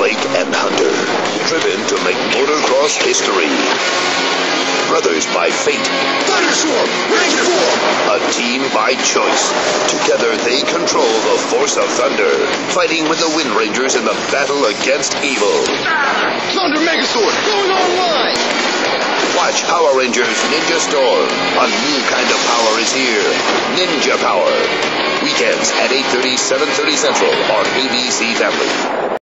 Blake and Hunter, driven to make motocross history. Brothers by fate. Thunderstorm, Ranger Form. A team by choice. Together they control the force of thunder, fighting with the Wind Rangers in the battle against evil. Thunder Megazord, going online. Watch Power Rangers Ninja Storm. A new kind of power is here. Ninja Power. Weekends at 8.30, 7.30 Central on ABC Family.